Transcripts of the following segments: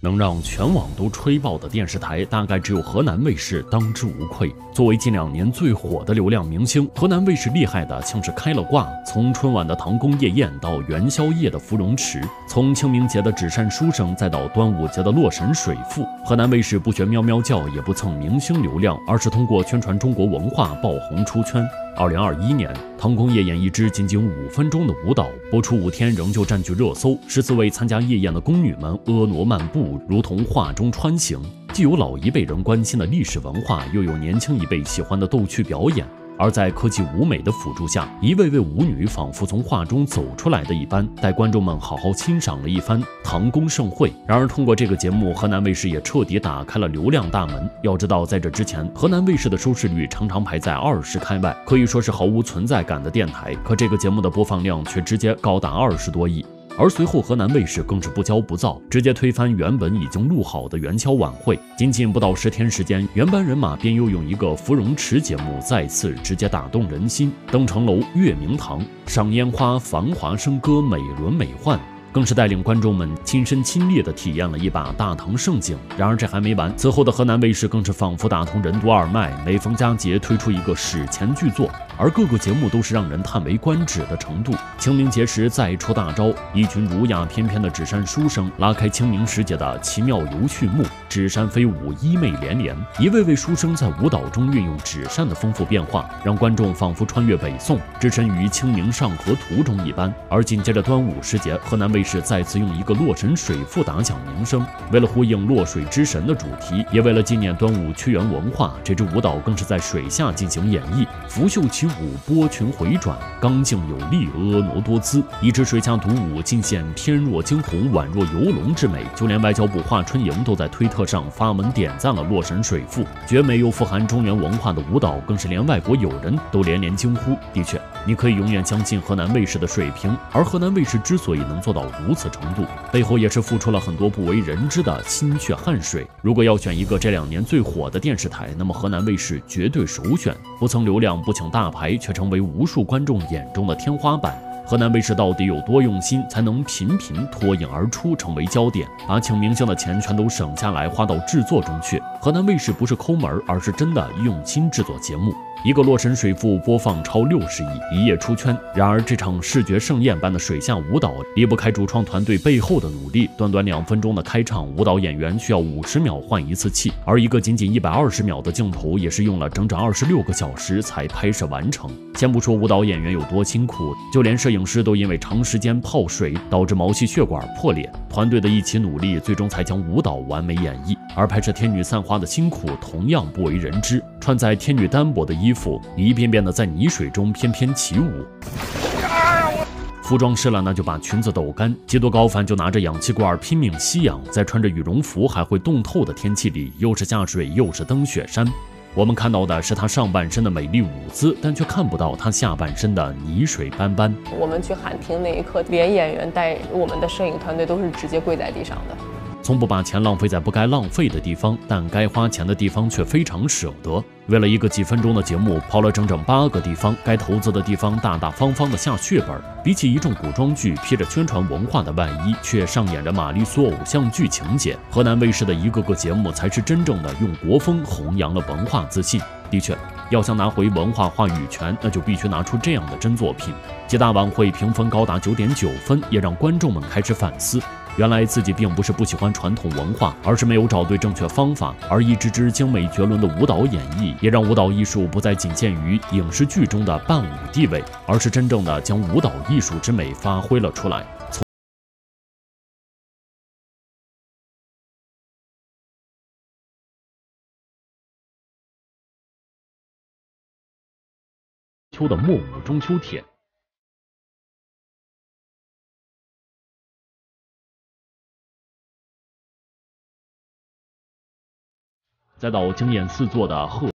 能让全网都吹爆的电视台，大概只有河南卫视当之无愧。作为近两年最火的流量明星，河南卫视厉害的像是开了挂。从春晚的唐宫夜宴到元宵夜的芙蓉池，从清明节的纸扇书生，再到端午节的洛神水赋，河南卫视不学喵喵叫，也不蹭明星流量，而是通过宣传中国文化爆红出圈。二零二一年，唐宫夜宴一支仅仅五分钟的舞蹈，播出五天仍旧占据热搜。十四位参加夜宴的宫女们婀娜漫步，如同画中穿行，既有老一辈人关心的历史文化，又有年轻一辈喜欢的逗趣表演。而在科技舞美的辅助下，一位位舞女仿佛从画中走出来的一般，带观众们好好欣赏了一番唐宫盛会。然而，通过这个节目，河南卫视也彻底打开了流量大门。要知道，在这之前，河南卫视的收视率常常排在二十开外，可以说是毫无存在感的电台。可这个节目的播放量却直接高达二十多亿。而随后，河南卫视更是不骄不躁，直接推翻原本已经录好的元宵晚会。仅仅不到十天时间，原班人马便又用一个芙蓉池节目再次直接打动人心。登城楼、月明堂、赏烟花、繁华笙歌、美轮美奂。更是带领观众们亲身亲历地体验了一把大唐盛景。然而这还没完，此后的河南卫视更是仿佛打通任督二脉，每逢佳节推出一个史前巨作，而各个节目都是让人叹为观止的程度。清明节时再出大招，一群儒雅翩翩的纸扇书生拉开清明时节的奇妙游序幕，纸扇飞舞，衣袂连连，一位位书生在舞蹈中运用纸扇的丰富变化，让观众仿佛穿越北宋，置身于清明上河图中一般。而紧接着端午时节，河南卫。卫视再次用一个洛神水赋打响名声。为了呼应洛水之神的主题，也为了纪念端午屈原文化，这支舞蹈更是在水下进行演绎。拂袖起舞，波群回转，刚劲有力，婀娜多姿。一支水下独舞，尽显翩若惊鸿，宛若游龙之美。就连外交部华春莹都在推特上发文点赞了洛神水赋，绝美又富含中原文化的舞蹈，更是连外国友人都连连惊呼。的确，你可以永远相信河南卫视的水平。而河南卫视之所以能做到，如此程度，背后也是付出了很多不为人知的心血汗水。如果要选一个这两年最火的电视台，那么河南卫视绝对首选。不蹭流量，不请大牌，却成为无数观众眼中的天花板。河南卫视到底有多用心，才能频频脱颖而出，成为焦点，把请明星的钱全都省下来花到制作中去？河南卫视不是抠门，而是真的用心制作节目。一个《洛神水赋》播放超六十亿，一夜出圈。然而，这场视觉盛宴般的水下舞蹈离不开主创团队背后的努力。短短两分钟的开场，舞蹈演员需要五十秒换一次气，而一个仅仅一百二十秒的镜头，也是用了整整二十六个小时才拍摄完成。先不说舞蹈演员有多辛苦，就连摄影师都因为长时间泡水导致毛细血管破裂。团队的一起努力，最终才将舞蹈完美演绎。而拍摄天女散花的辛苦同样不为人知，穿在天女单薄的衣。服一遍遍的在泥水中翩翩起舞，服装湿了那就把裙子抖干。极度高反就拿着氧气罐拼命吸氧，在穿着羽绒服还会冻透的天气里，又是下水又是登雪山。我们看到的是她上半身的美丽舞姿，但却看不到她下半身的泥水斑斑。我们去喊停那一刻，连演员带我们的摄影团队都是直接跪在地上的。从不把钱浪费在不该浪费的地方，但该花钱的地方却非常舍得。为了一个几分钟的节目，跑了整整八个地方，该投资的地方大大方方的下血本。比起一众古装剧披着宣传文化的外衣，却上演着玛丽苏偶像剧情节，河南卫视的一个个节目才是真正的用国风弘扬了文化自信。的确，要想拿回文化话语权，那就必须拿出这样的真作品。几大晚会评分高达九点九分，也让观众们开始反思。原来自己并不是不喜欢传统文化，而是没有找对正确方法。而一支支精美绝伦的舞蹈演绎，也让舞蹈艺术不再仅限于影视剧中的伴舞地位，而是真正的将舞蹈艺术之美发挥了出来。秋的莫舞中秋天。再到惊艳四座的贺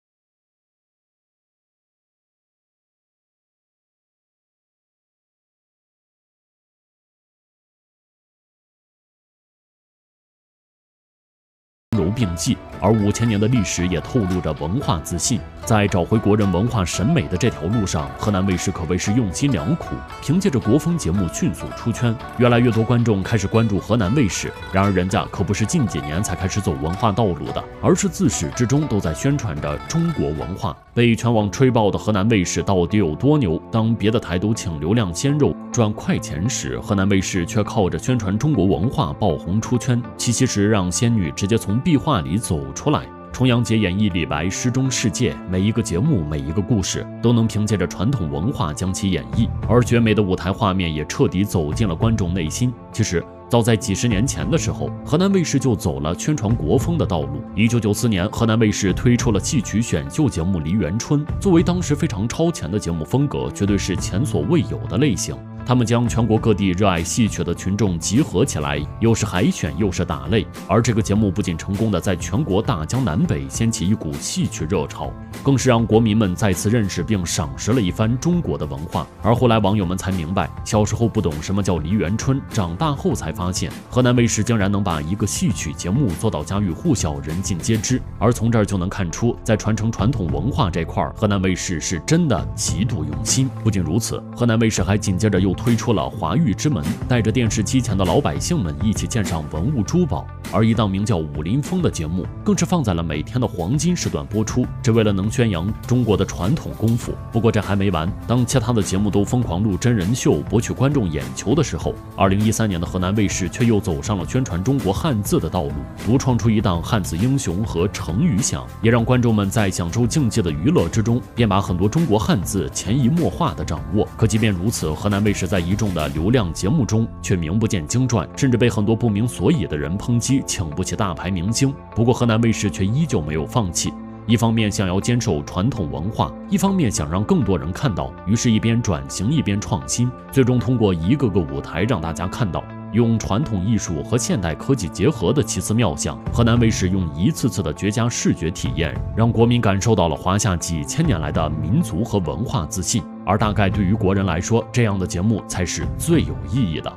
柔并济。而五千年的历史也透露着文化自信。在找回国人文化审美的这条路上，河南卫视可谓是用心良苦。凭借着国风节目迅速出圈，越来越多观众开始关注河南卫视。然而，人家可不是近几年才开始走文化道路的，而是自始至终都在宣传着中国文化。被全网吹爆的河南卫视到底有多牛？当别的台都请流量鲜肉赚快钱时，河南卫视却靠着宣传中国文化爆红出圈。七夕时让仙女直接从壁画里走出来。重阳节演绎李白诗中世界，每一个节目，每一个故事，都能凭借着传统文化将其演绎，而绝美的舞台画面也彻底走进了观众内心。其实，早在几十年前的时候，河南卫视就走了宣传国风的道路。一九九四年，河南卫视推出了戏曲选秀节目《梨园春》，作为当时非常超前的节目风格，绝对是前所未有的类型。他们将全国各地热爱戏曲的群众集合起来，又是海选又是打擂，而这个节目不仅成功的在全国大江南北掀起一股戏曲热潮，更是让国民们再次认识并赏识了一番中国的文化。而后来网友们才明白，小时候不懂什么叫梨园春，长大后才发现，河南卫视竟然能把一个戏曲节目做到家喻户晓、人尽皆知。而从这儿就能看出，在传承传统文化这块，河南卫视是真的极度用心。不仅如此，河南卫视还紧接着又又推出了华域之门，带着电视机前的老百姓们一起鉴赏文物珠宝。而一档名叫《武林风》的节目，更是放在了每天的黄金时段播出，只为了能宣扬中国的传统功夫。不过这还没完，当其他的节目都疯狂录真人秀博取观众眼球的时候，二零一三年的河南卫视却又走上了宣传中国汉字的道路，独创出一档汉字英雄和成语响，也让观众们在享受竞技的娱乐之中，便把很多中国汉字潜移默化的掌握。可即便如此，河南卫视。只在一众的流量节目中，却名不见经传，甚至被很多不明所以的人抨击，请不起大牌明星。不过河南卫视却依旧没有放弃，一方面想要坚守传统文化，一方面想让更多人看到，于是一边转型一边创新，最终通过一个个舞台让大家看到。用传统艺术和现代科技结合的奇思妙想，河南卫视用一次次的绝佳视觉体验，让国民感受到了华夏几千年来的民族和文化自信。而大概对于国人来说，这样的节目才是最有意义的。